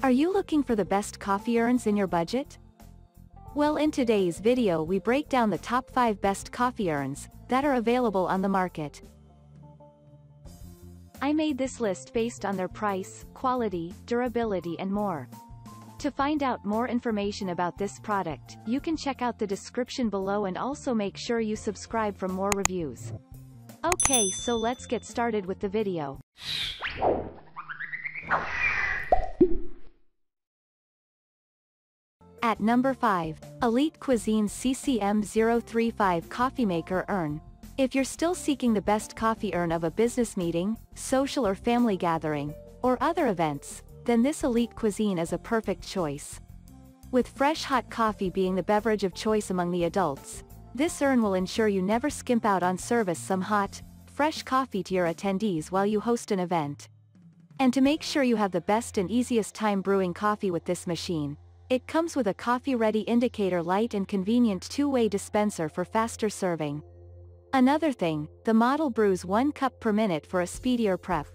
Are you looking for the best coffee urns in your budget? Well in today's video we break down the top 5 best coffee urns, that are available on the market. I made this list based on their price, quality, durability and more. To find out more information about this product, you can check out the description below and also make sure you subscribe for more reviews. Okay so let's get started with the video. At number 5, Elite Cuisine CCM035 Coffee Maker Urn. If you're still seeking the best coffee urn of a business meeting, social or family gathering, or other events, then this Elite Cuisine is a perfect choice. With fresh hot coffee being the beverage of choice among the adults, this urn will ensure you never skimp out on service some hot, fresh coffee to your attendees while you host an event. And to make sure you have the best and easiest time brewing coffee with this machine, it comes with a coffee-ready indicator light and convenient two-way dispenser for faster serving. Another thing, the model brews 1 cup per minute for a speedier prep.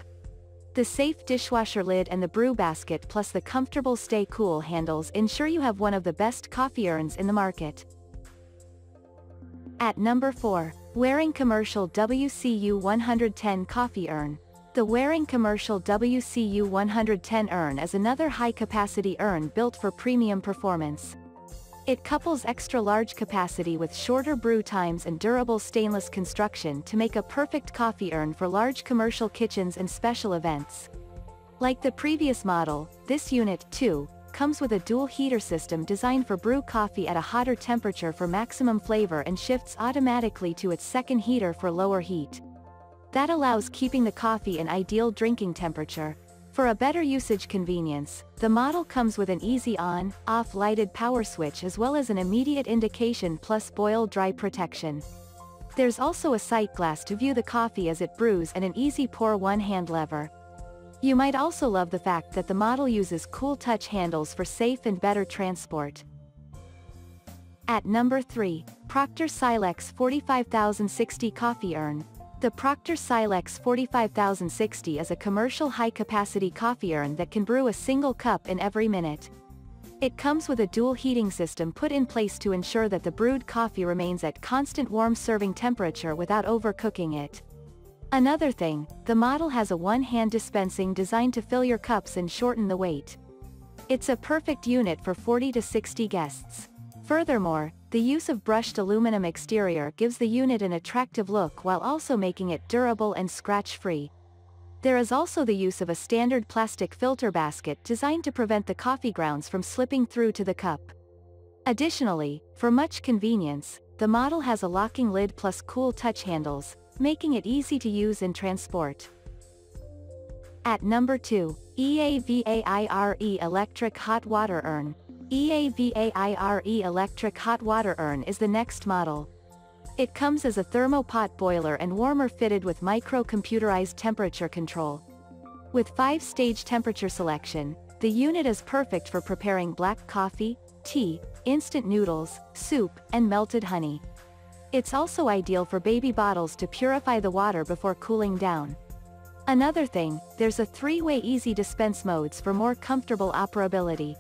The safe dishwasher lid and the brew basket plus the comfortable stay cool handles ensure you have one of the best coffee urns in the market. At number 4, Waring Commercial WCU 110 Coffee Urn. The Waring Commercial WCU 110 urn is another high-capacity urn built for premium performance. It couples extra-large capacity with shorter brew times and durable stainless construction to make a perfect coffee urn for large commercial kitchens and special events. Like the previous model, this unit, too, comes with a dual heater system designed for brew coffee at a hotter temperature for maximum flavor and shifts automatically to its second heater for lower heat. That allows keeping the coffee in ideal drinking temperature. For a better usage convenience, the model comes with an easy on, off lighted power switch as well as an immediate indication plus boil dry protection. There's also a sight glass to view the coffee as it brews and an easy pour one-hand lever. You might also love the fact that the model uses cool touch handles for safe and better transport. At number 3, Proctor Silex 45060 Coffee Urn. The Proctor Silex 45060 is a commercial high-capacity coffee urn that can brew a single cup in every minute. It comes with a dual heating system put in place to ensure that the brewed coffee remains at constant warm serving temperature without overcooking it. Another thing, the model has a one-hand dispensing designed to fill your cups and shorten the wait. It's a perfect unit for 40 to 60 guests. Furthermore, the use of brushed aluminum exterior gives the unit an attractive look while also making it durable and scratch-free. There is also the use of a standard plastic filter basket designed to prevent the coffee grounds from slipping through to the cup. Additionally, for much convenience, the model has a locking lid plus cool touch handles, making it easy to use and transport. At number 2, EAVAIRE Electric Hot Water Urn. EAVAIRE electric hot water urn is the next model. It comes as a thermopot boiler and warmer fitted with micro-computerized temperature control. With 5-stage temperature selection, the unit is perfect for preparing black coffee, tea, instant noodles, soup, and melted honey. It's also ideal for baby bottles to purify the water before cooling down. Another thing, there's a three-way easy dispense modes for more comfortable operability.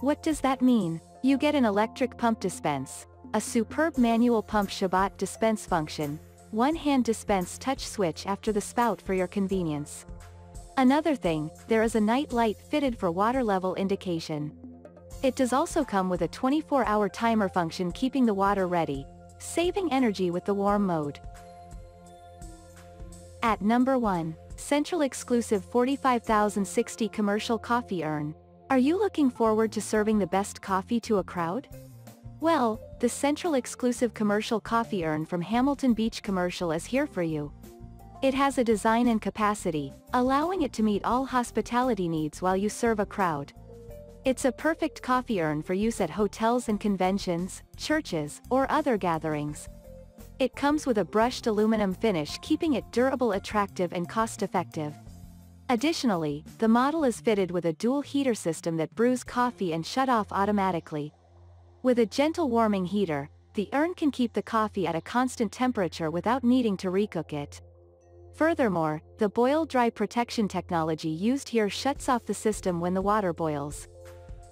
What does that mean? You get an electric pump dispense, a superb manual pump Shabbat dispense function, one-hand dispense touch switch after the spout for your convenience. Another thing, there is a night light fitted for water level indication. It does also come with a 24-hour timer function keeping the water ready, saving energy with the warm mode. At number 1, Central Exclusive 45060 Commercial Coffee Urn. Are you looking forward to serving the best coffee to a crowd? Well, the Central exclusive commercial coffee urn from Hamilton Beach Commercial is here for you. It has a design and capacity, allowing it to meet all hospitality needs while you serve a crowd. It's a perfect coffee urn for use at hotels and conventions, churches, or other gatherings. It comes with a brushed aluminum finish keeping it durable attractive and cost-effective. Additionally, the model is fitted with a dual heater system that brews coffee and shut off automatically. With a gentle warming heater, the urn can keep the coffee at a constant temperature without needing to recook it. Furthermore, the boil dry protection technology used here shuts off the system when the water boils.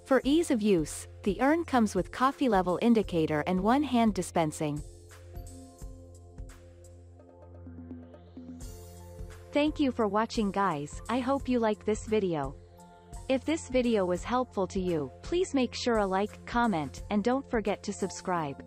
For ease of use, the urn comes with coffee level indicator and one hand dispensing. Thank you for watching guys, I hope you like this video. If this video was helpful to you, please make sure a like, comment, and don't forget to subscribe.